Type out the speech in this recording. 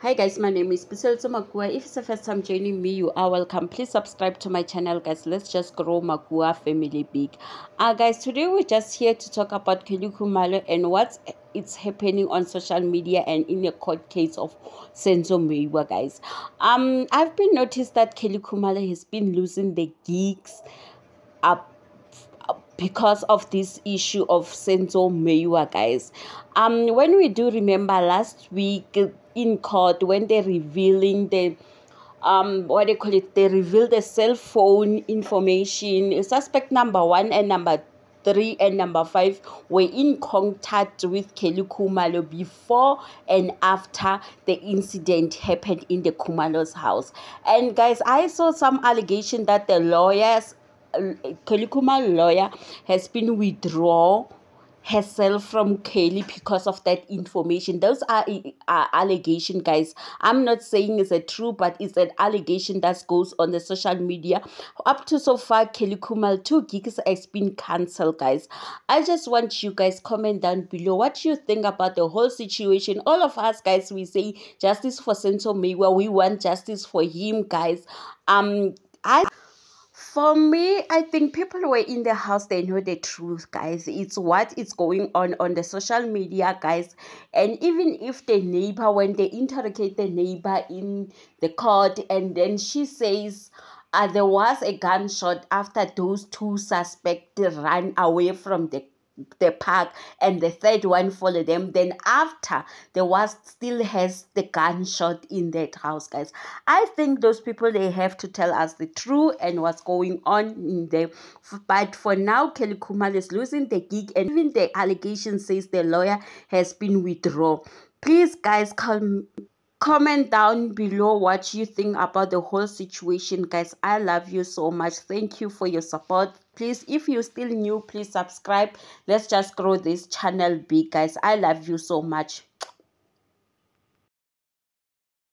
Hi guys, my name is Puseletso Makua. If it's the first time joining me, you are welcome. Please subscribe to my channel, guys. Let's just grow Makua family big. Uh guys, today we're just here to talk about Kelly Khumalo and what's it's happening on social media and in a court case of Senzo Meyiwa, guys. Um, I've been noticed that Kelly Khumalo has been losing the gigs up because of this issue of Senzo Meyiwa, guys. Um, when we do remember last week in court when they're revealing the um what they call it, they reveal the cell phone information. Suspect number one and number three and number five were in contact with Kelly Khumalo before and after the incident happened in the Khumalo's house. And guys, I saw some allegation that the lawyers Kelly Khumalo lawyer has been withdrawn herself from Kelly because of that information. Those are, are allegation, guys. I'm not saying it's a true, but it's an allegation that goes on the social media. Up to so far, Kelly Khumalo, two gigs has been cancelled, guys. I just want you guys comment down below what you think about the whole situation. All of us, guys, we say justice for Senzo Meyiwa. We want justice for him, guys. Um, for me i think people who are in the house they know the truth guys. It's what is going on on the social media guys. And even if the neighbor when they interrogate the neighbor in the court and then she says uh, there was a gunshot after those two suspects ran away from the the park and the third one followed them then after there was still has the gunshot in that house guys. I think those people they have to tell us the truth and what's going on in there but for now kelly khumalo is losing the gig and even the allegation says the lawyer has been withdrawn. Please guys come comment down below what you think about the whole situation guys. I love you so much. Thank you for your support please if you're still new please subscribe. Let's just grow this channel big guys. I love you so much